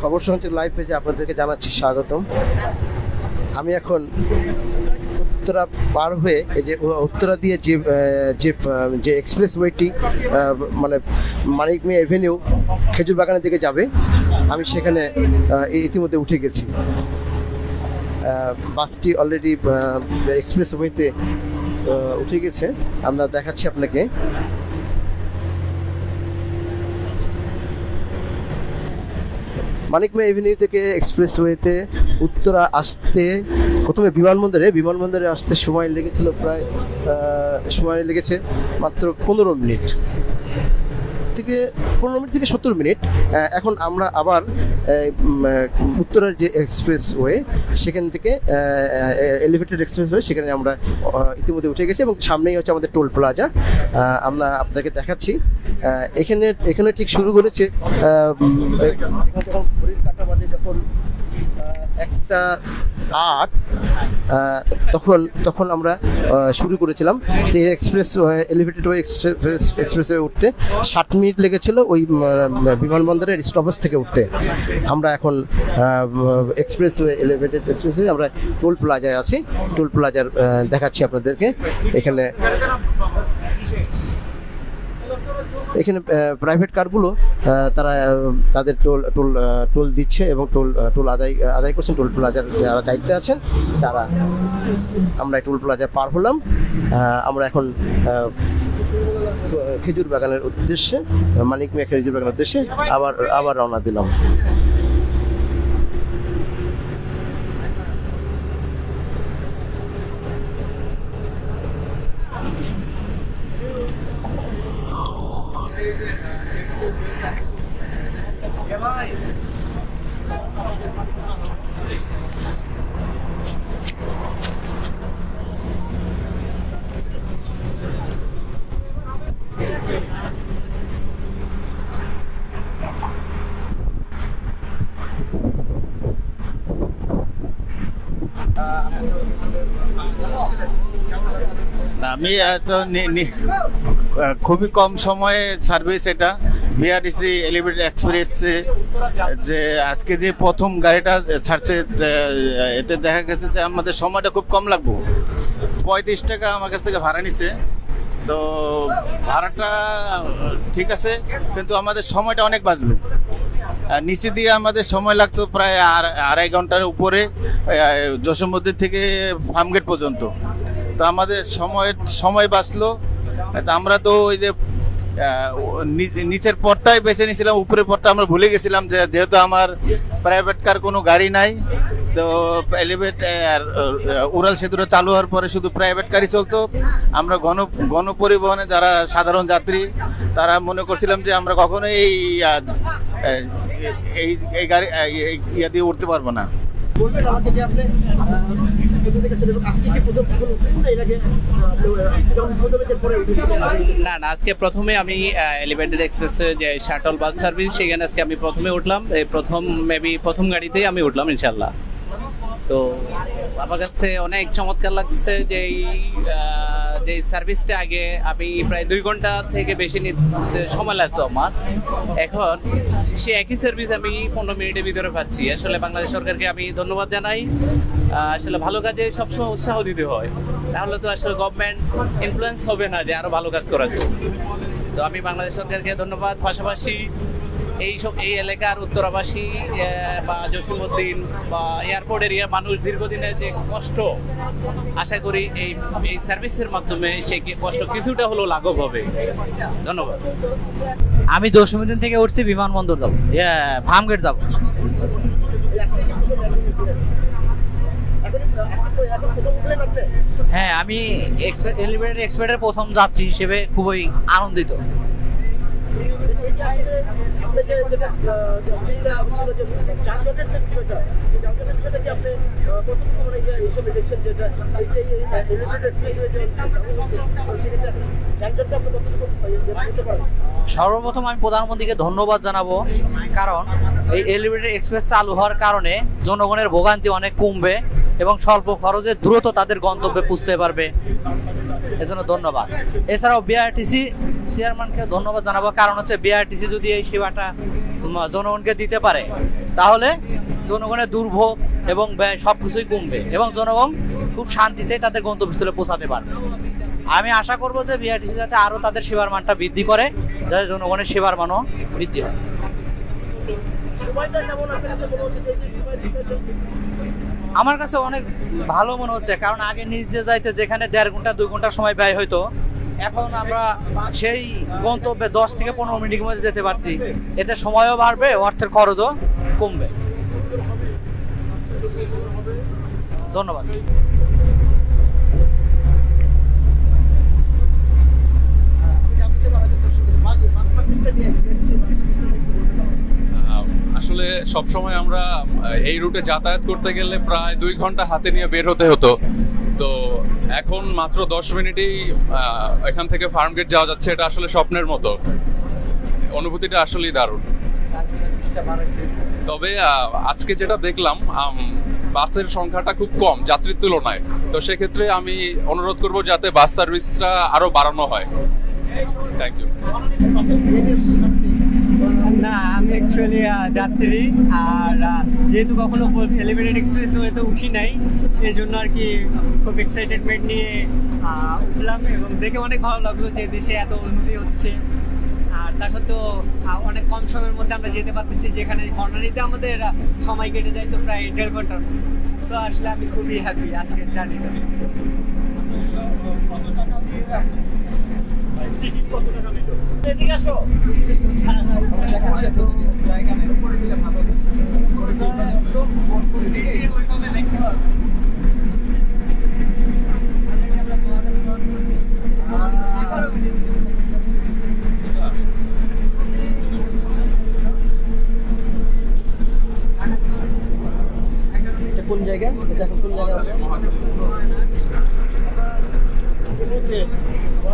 খবর সঞ্চার লাইভ পেজে আপনাদেরকে জানাচ্ছি স্বাগতম। আমি এখন উত্তরা পার হয়ে এই যে উত্তরা দিয়ে যে যে যে এক্সপ্রেস ওয়েটি মানে মানিক মিয়া এভিনিউ খেজুর বাগানের দিকে যাবে, আমি সেখানে ইতিমধ্যে উঠে গেছি। বাসটি অলরেডি এক্সপ্রেস ওয়েতে উঠে গেছে। আমরা দেখাচ্ছি আপনাকে। মানিক মেয়ে এভিনিউ থেকে এক্সপ্রেসওয়েতে উত্তরা আসতে, প্রথমে বিমানবন্দরে বিমানবন্দরে আসতে সময় লেগেছিল প্রায় সময় লেগেছে মাত্র পনেরো মিনিট। থেকে পনেরো মিনিট থেকে সত্তর মিনিট এখন আমরা আবার উত্তরার যে এক্সপ্রেস ওয়ে সেখান থেকে এলিভেটেড এক্সপ্রেস ওয়ে সেখানে আমরা ইতিমধ্যে উঠে গেছি এবং সামনেই হচ্ছে আমাদের টোল প্লাজা আমরা আপনাকে দেখাচ্ছি। এখানে এখানে ঠিক শুরু করেছে যখন একটা আট তখন তখন আমরা শুরু করেছিলাম যে এক্সপ্রেস এলিভেটেড ওয়ে এক্সপ্রেস এক্সপ্রেসে উঠতে। ষাট মিনিট লেগেছিল ওই বিমানবন্দরের স্টপেজ থেকে উঠতে। আমরা এখন এক্সপ্রেস ওয়ে এলিভেটেড এক্সপ্রেসে আমরা টোল প্লাজায় আছি। টোল প্লাজার দেখাচ্ছি আপনাদেরকে। এখানে এখানে প্রাইভেট কারগুলো তারা তাদের টোল টোল টোল দিচ্ছে এবং টোল টোল আদায় আদায় করছেন। টোল প্লাজার যারা দায়িত্বে আছেন, তারা, আমরা টোল প্লাজা পার হলাম। আমরা এখন খেজুর বাগানের উদ্দেশ্যে, মানিক মিয়া খেজুর বাগানের উদ্দেশ্যে আবার আবার রওনা দিলাম। আমি তো খুবই কম সময়ে সার্ভিস এটা। বিআরটিসি এলিভেটেড এক্সপ্রেস যে আজকে যে প্রথম গাড়িটা ছাড়ছে এতে দেখা গেছে যে আমাদের সময়টা খুব কম লাগবো। পঁয়ত্রিশ টাকা আমার কাছ থেকে ভাড়া নিছে। তো ভাড়াটা ঠিক আছে, কিন্তু আমাদের সময়টা অনেক বাঁচবে। নিচে দিয়ে আমাদের সময় লাগতো প্রায় আড়াই ঘণ্টার উপরে জসীমুদ্দিন থেকে ফার্মগেট পর্যন্ত। তো আমাদের সময়ের সময় বাঁচলো। আমরা তো ওই যে নিচের পথটাই বেছে নিয়েছিলাম, উপরের পথটা আমরা ভুলে গেছিলাম যে যেহেতু আমার প্রাইভেট কার কোনো গাড়ি নাই, তো এলিভেট আর উড়াল সেতুটা চালু হওয়ার পরে শুধু প্রাইভেট গাড়ি চলতো। আমরা গণ, গণপরিবহনে যারা সাধারণ যাত্রী, তারা মনে করছিলাম যে আমরা কখনোই এই এই গাড়ি ইয়া দিয়ে উঠতে পারব না। না না, আজকে প্রথমে আমি এলিভেটেড এক্সপ্রেস যে শাটল বাস সার্ভিস সেখানে আজকে আমি প্রথমে উঠলাম। এই প্রথম মেবি প্রথম গাড়িতেই আমি উঠলাম ইনশাল্লাহ তো আমার কাছে অনেক চমৎকার লাগছে যে এই যে সার্ভিসটা আগে আমি প্রায় দুই ঘণ্টা থেকে বেশি সময় লাগতো আমার। এখন সে একই সার্ভিস আমি পনেরো মিনিটের ভিতরে পাচ্ছি। আসলে বাংলাদেশ সরকারকে আমি ধন্যবাদ জানাই। আসলে ভালো কাজে সবসময় উৎসাহ দিতে হয়। তাহলে তো আসলে গভর্নমেন্ট ইনফ্লুয়েন্স হবে না যে আরও ভালো কাজ করার জন্য। তো আমি বাংলাদেশ সরকারকে ধন্যবাদ। পাশাপাশি এই সব এই এলাকার উত্তরাবাসী বা জসীমউদ্দিন বা এয়ারপোর্ট এরিয়া মানুষ দীর্ঘদিনের যে কষ্ট আশা করি এই এই সার্ভিসের মাধ্যমে সেই কষ্ট কিছুটা হলেও লাঘব হবে। ধন্যবাদ। আমি জসীমুদ্দিন থেকে উঠছি বিমানবন্দর যাব। ফার্মগেট যাব। হ্যাঁ আমি এলিভেটেড এক্সপের্টের প্রথম যাত্রী হিসেবে খুবই আনন্দিত। সর্বপ্রথম আমি প্রধানমন্ত্রীকে ধন্যবাদ জানাব, কারণ এই এলিভেটেড এক্সপ্রেস চালু হওয়ার কারণে জনগণের ভোগান্তি অনেক কমবে। এবং স্বল্প খরচে দ্রুত তাদের গন্তব্যে পুষতে পারবে। এজন্য ধন্যবাদ। এছাড়াও বিআরটিসি চেয়ারম্যানকে ধন্যবাদ জানাব। কারণ হচ্ছে বিআরটিসি যদি এই সেবাটা জনগণকে দিতে পারে, তাহলে জনগণের দুর্ভোগ এবং ব্যয় সব কিছুই কমবে এবং জনগণ খুব শান্তিতে তাদের গন্তব্যস্থলে পৌঁছাতে পারবে। আমি আশা করব যে বিআরটিসি যাতে আরও তাদের সেবার মানটা বৃদ্ধি করে, যাতে জনগণের সেবার মানও বৃদ্ধি হয়। আমার কাছে অনেক ভালো মনে হচ্ছে কারণ আগে নিজে যাইতে যেখানে দেড় ঘণ্টা দুই ঘণ্টা সময় ব্যয় হইতো এখন আমরা সেই গন্তব্যে দশ থেকে পনেরো মিনিটের মধ্যে যেতে পারছি। এতে সময়ও বাড়বে অর্থের খরচও কমবে। ধন্যবাদ। আহ, আসলে সব সময় আমরা এই রুটে যাতায়াত করতে গেলে প্রায় দুই ঘণ্টা হাতে নিয়ে বের হতে হতো। তো এখন মাত্র দশ মিনিটেই এখান থেকে ফার্ম গেট যাওয়া যাচ্ছে, এটা আসলে স্বপ্নের মতো। অনুভূতিটা আসলেই দারুণ। তবে আজকে যেটা দেখলাম বাসের সংখ্যাটা খুব কম, যাত্রীর তুলনায়। তো সেক্ষেত্রে আমি অনুরোধ করব যাতে বাস সার্ভিসটা আরও বাড়ানো হয়। থ্যাংক ইউ না আমি অ্যাকচুয়ালি যাত্রী। আর যেহেতু কখনো এলিভেটেড এক্সপ্রেস তো উঠি নাই এই জন্য আর কি খুব এক্সাইটেডমেন্ট নিয়ে উঠলাম এবং দেখে অনেক ভালো লাগল যে দেশে এত উন্নতি হচ্ছে। আর তা সত্ত্বেও অনেক কম সময়ের মধ্যে আমরা যেতে পারতেছি, যেখানে কর্নারিতে আমাদের সময় কেটে যায় তো প্রায় দেড় ঘণ্টার সো আসলে আমি খুবই হ্যাপি আজকের জার্নিটা ঠিক আছে। এটা কোন জায়গা এটা এখন কোন জায়গা আমরা?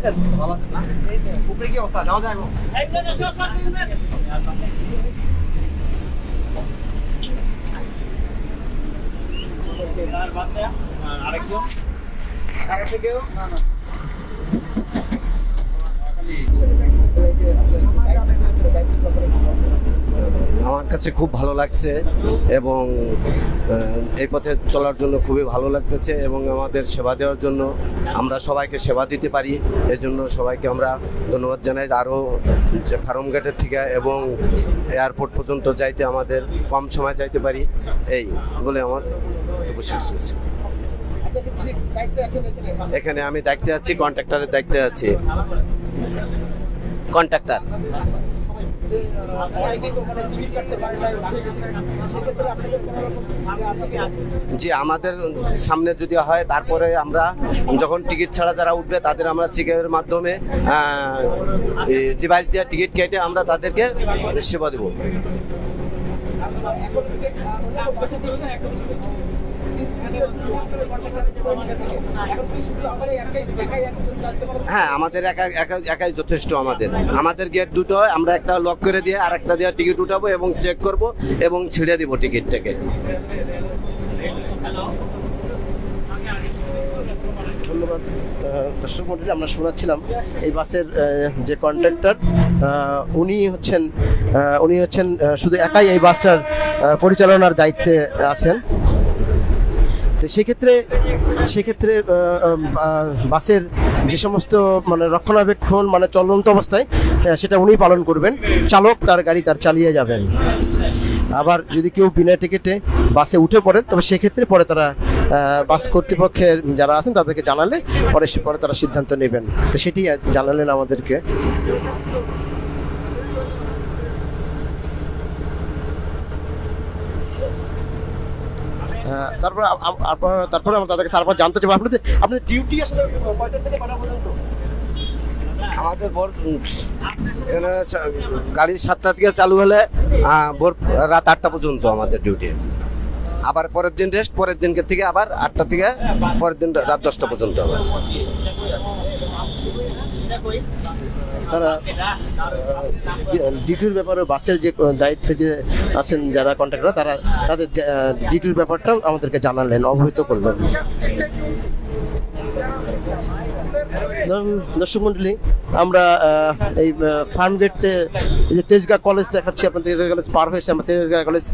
ভাই কেমন আছেন ভালো আছেন না এই তো উপরে কি অবস্থা যাওয়া যায় ইমরান এসো এসো এসো, ইমরান তার বাচ্চা আর আরেকজন আর আছে কেউ না না আমার কাছে খুব ভালো লাগছে এবং এই পথে চলার জন্য খুবই ভালো লাগতেছে এবং আমাদের সেবা দেওয়ার জন্য আমরা সবাইকে সেবা দিতে পারি। এর জন্য সবাইকে আমরা ধন্যবাদ জানাই আরও ফার্ম গেটের থেকে এবং এয়ারপোর্ট পর্যন্ত যাইতে আমাদের কম সময় যাইতে পারি। এই বলে আমার শেষ করছি। এখানে আমি দায়িত্বে আছি, কন্ট্রাক্টরের দায়িত্বে আছি। কন্ট্রাক্টর। জি, আমাদের সামনে যদি হয়, তারপরে আমরা যখন টিকিট ছাড়া যারা উঠবে, তাদের আমরা চিকের মাধ্যমে ডিভাইস দিয়ে টিকিট কেটে আমরা তাদেরকে সেবা দেবো। হ্যাঁ আমাদের একা একা, একাই যথেষ্ট আমাদের। আমাদের গেট দুটো আমরা একটা লক করে দিয়ে আর একটা দিয়ে টিকিট উঠাবো এবং চেক করব এবং ছিঁড়ে দিব টিকিটটাকে ধন্যবাদ। দর্শক মন্ডলী, আমরা শোনাচ্ছিলাম এই বাসের যে কন্ডাক্টর উনি হচ্ছেন উনি হচ্ছেন শুধু একাই এই বাসটার পরিচালনার দায়িত্বে আছেন। তো সেক্ষেত্রে সেক্ষেত্রে বাসের যে সমস্ত মানে রক্ষণাবেক্ষণ মানে চলন্ত অবস্থায় সেটা উনি পালন করবেন। চালক তার গাড়ি তার চালিয়ে যাবেন। আবার যদি কেউ বিনা টিকিটে বাসে উঠে পড়ে, তবে সেক্ষেত্রে পরে তারা বাস কর্তৃপক্ষের যারা আছেন তাদেরকে জানালে পরে পরে তারা সিদ্ধান্ত নেবেন। তো সেটি জানালেন আমাদেরকে। তারপর আম- আম- তারপরে আমরা তাদেরকে তারপর জানতে চাইব। আপনাদের আপনাদের ডিউটি আসলে আমাদের ভোর এখানে গাড়ি সাতটা থেকে চালু হলে ভোর রাত আটটা পর্যন্ত আমাদের ডিউটি আবার পরের দিন রেস্ট পরের দিনকে থেকে আবার আটটা থেকে পরের দিন রাত দশটা পর্যন্ত আবার। তারা ডিউটির ব্যাপারে বাসের যে দায়িত্বে যে আছেন যারা কন্ট্রাক্টর তারা, তাদের ডিউটির ব্যাপারটাও আমাদেরকে জানালেন, অবহিত করলেন। দর্শক মন্ডলী, আমরা এই ফার্ম গেটে এই যে তেজগাঁ কলেজ দেখাচ্ছি আপনার তেজগাঁ কলেজ পার হয়েছে, আমরা তেজগাঁ কলেজ